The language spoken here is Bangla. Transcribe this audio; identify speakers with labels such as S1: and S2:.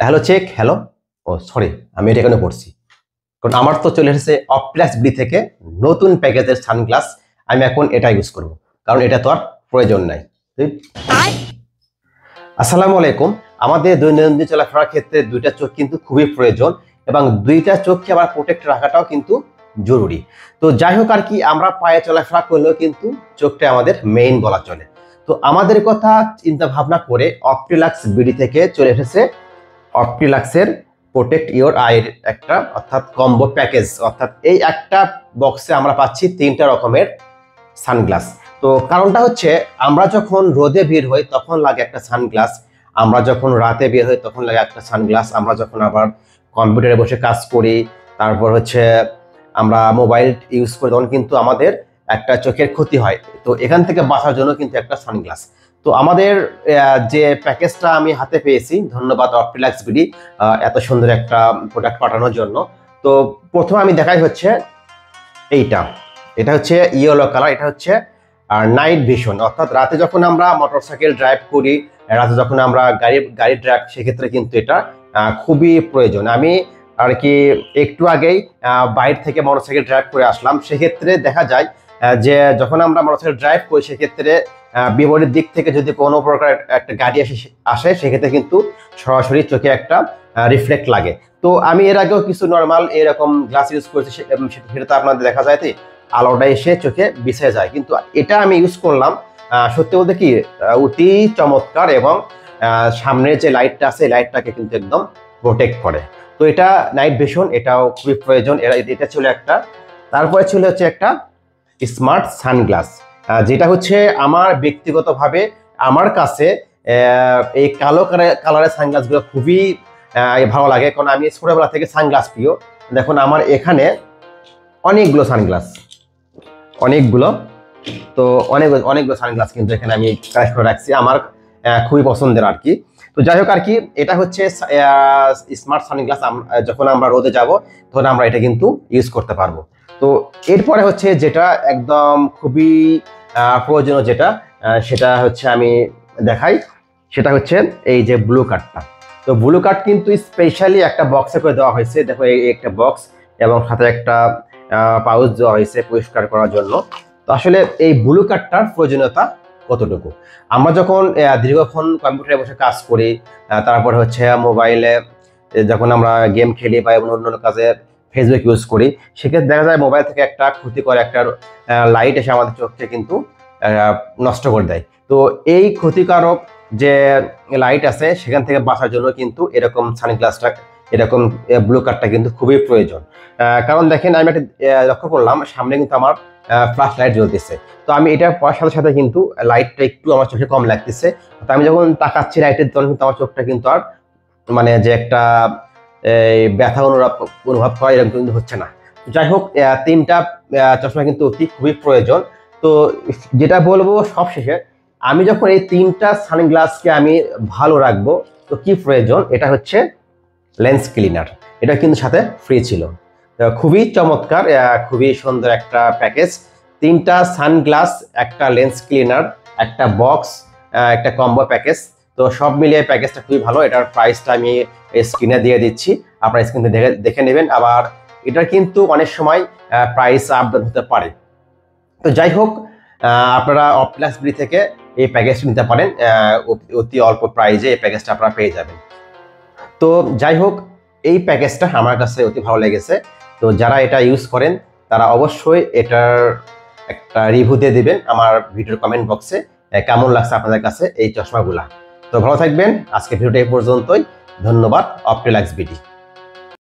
S1: হ্যালো চেক হ্যালো ও সরি আমি এটা কেন করছি কারণ আমার তো চলে এসেছে অপ্লাস বি থেকে নতুন প্যাকেজের সানগ্লাস। আমি এখন এটা ইউজ করব। কারণ এটা তো আর প্রয়োজন নাই। আসসালামু আলাইকুম। আমাদের দৈনন্দিন চলাফেরার ক্ষেত্রে দুইটা চোখ কিন্তু খুবই প্রয়োজন এবং দুইটা চোখকে আবার প্রোটেক্ট রাখাটাও কিন্তু জরুরি। তো যাই হোক আর কি আমরা পায়ে চলাফেরা করলেও কিন্তু চোখটা আমাদের মেইন বলা চলে। তো আমাদের কথা চিন্তা ভাবনা করে অপটিলাক্স বিডি থেকে চলে এসেছে অপটিলাক্সের প্রোটেক্ট ইওর আইয়ের একটা, অর্থাৎ কম্বো প্যাকেজ। অর্থাৎ এই একটা বক্সে আমরা পাচ্ছি তিনটা রকমের সানগ্লাস। তো কারণটা হচ্ছে, আমরা যখন রোদে বের হই, তখন লাগে একটা সানগ্লাস। আমরা যখন রাতে বের হই, তখন লাগে একটা সানগ্লাস। আমরা যখন আবার কম্পিউটারে বসে কাজ করি, তারপর হচ্ছে আমরা মোবাইল ইউজ করি, তখন কিন্তু আমাদের একটা চোখের ক্ষতি হয়। তো এখান থেকে বাঁচার জন্য কিন্তু একটা সানগ্লাস। তো আমাদের যে প্যাকেজটা আমি হাতে পেয়েছি, ধন্যবাদ অপটিলাক্স বিডি এত সুন্দর একটা প্রোডাক্ট পাঠানোর জন্য। তো প্রথমে আমি দেখাই হচ্ছে এইটা। এটা হচ্ছে ইয়েলো কালার এটা হচ্ছে নাইট ভিশন অর্থাৎ রাতে যখন আমরা মোটরসাইকেল ড্রাইভ করি, রাতে যখন আমরা গাড়ি গাড়ি ড্রাইভ সেক্ষেত্রে কিন্তু এটা খুবই প্রয়োজন। আমি আর কি একটু আগেই বাইরে থেকে মোটরসাইকেল ড্রাইভ করে আসলাম। সেক্ষেত্রে দেখা যায় যে যখন আমরা মোটরসাইকেল ড্রাইভ করি, সেক্ষেত্রে বিপরীত দিক থেকে যদি কোনো প্রকার একটা গাড়ি আসে আসে, সেক্ষেত্রে কিন্তু সরাসরি চোখে একটা রিফ্লেক্ট লাগে। তো আমি এর আগেও কিছু নর্মাল এরকম গ্লাস ইউজ করেছি সেটা তো আপনাদের দেখা যায় আলোটা এসে চোখে বিছে যায়। কিন্তু এটা আমি ইউজ করলাম সত্যি বলতে কি অতি চমৎকার এবং সামনের যে লাইটটা আছে লাইটটাকে কিন্তু একদম প্রোটেক্ট করে। তো এটা নাইট ভিশন এটাও খুবই প্রয়োজন। এটা ছিল একটা, তারপরে ছিল হচ্ছে একটা স্মার্ট সানগ্লাস যেটা হচ্ছে আমার ব্যক্তিগতভাবে আমার কাছে এই কালো কালারের সানগ্লাসগুলো খুবই ভালো লাগে। কারণ আমি ছোটবেলা থেকে সানগ্লাস প্রিয়। দেখুন, আমার এখানে অনেকগুলো সানগ্লাস। অনেকগুলো। তো অনেক, অনেকগুলো সানগ্লাস কিন্তু এখানে আমি কালেক্ট করে রাখছি। আমার খুবই পছন্দের আর কি। তো যাই হোক আর কি, এটা হচ্ছে স্মার্ট সানগ্লাস যখন আমরা রোদে যাব, তখন আমরা এটা কিন্তু ইউজ করতে পারব। তো এরপরে হচ্ছে যেটা একদম খুবই প্রয়োজনীয় যেটা সেটা হচ্ছে আমি দেখাই। সেটা হচ্ছে এই যে ব্লু কার্ডটা। তো ব্লু কার্ড কিন্তু স্পেশালি একটা বক্সে করে দেওয়া হয়েছে। দেখো এই একটা বক্স এবং সাথে একটা পাউচ দেওয়া হয়েছে পরিষ্কার করার জন্য। তো আসলে এই ব্লু কার্ডটার প্রয়োজনীয়তা কতটুকু? আমরা যখন দীর্ঘক্ষণ কম্পিউটারে বসে কাজ করি তারপরে হচ্ছে মোবাইলে যখন আমরা গেম খেলি বা অন্য অন্য কাজে ফেসবুক ইউজ করি। সেক্ষেত্রে দেখা যায় মোবাইল থেকে একটা ক্ষতিকর একটা লাইট এসে আমাদের চোখকে কিন্তু নষ্ট করে দেয়। তো এই ক্ষতিকারক যে লাইট আছে, সেখান থেকে বাঁচার জন্য কিন্তু এরকম সানগ্লাসটা এরকম ব্লু কার্ডটা কিন্তু খুবই প্রয়োজন। কারণ দেখেন আমি একটা লক্ষ্য করলাম, সামনে কিন্তু আমার ফ্ল্যাশ লাইট জ্বলতেছে। তো আমি এটা পড়ার সাথে সাথে কিন্তু লাইটটা একটু আমার চোখে কম লাগতেছে। তো আমি যখন তাকাচ্ছি লাইটের তখন কিন্তু আমার চোখটা কিন্তু আর মানে যে একটা ব্যথা অনুভব অনুভব করা এরকম কিন্তু হচ্ছে না। যাই হোক তিনটা চশমা কিন্তু অতি খুবই প্রয়োজন। তো যেটা বলব সব শেষে আমি যখন এই তিনটা সানগ্লাসকে আমি ভালো রাখব, তো কি প্রয়োজন? এটা হচ্ছে লেন্স ক্লিনার। এটা কিন্তু সাথে ফ্রি ছিল। খুবই চমৎকার খুবই সুন্দর একটা প্যাকেজ। তিনটা সানগ্লাস, একটা লেন্স ক্লিনার, একটা বক্স একটা কম্বো প্যাকেজ। তো সব মিলিয়ে প্যাকেজটা খুবই ভালো। এটার প্রাইসটা আমি স্ক্রিনে দিয়ে দিচ্ছি। আপনারা স্ক্রিনে দেখে দেখে নেবেন। আবার এটার কিন্তু অনেক সময় প্রাইস আপডেট হতে পারে। তো যাই হোক আপনারা অপলাস বি থেকে এই প্যাকেজটা নিতে পারেন। অতি অল্প প্রাইজে এই প্যাকেজটা আপনারা পেয়ে যাবেন। তো যাই হোক, এই প্যাকেজটা আমার কাছে অতি ভালো লেগেছে। তো যারা এটা ইউজ করেন, তারা অবশ্যই এটার একটা রিভিউ দিয়ে দিবেন আমার ভিডিওর কমেন্ট বক্সে কেমন লাগছে আপনাদের কাছে এই চশমাগুলা? তো ভালো থাকবেন। আজকে ভিডিওটা এই পর্যন্তই। ধন্যবাদ অপটেলাক্স বিডি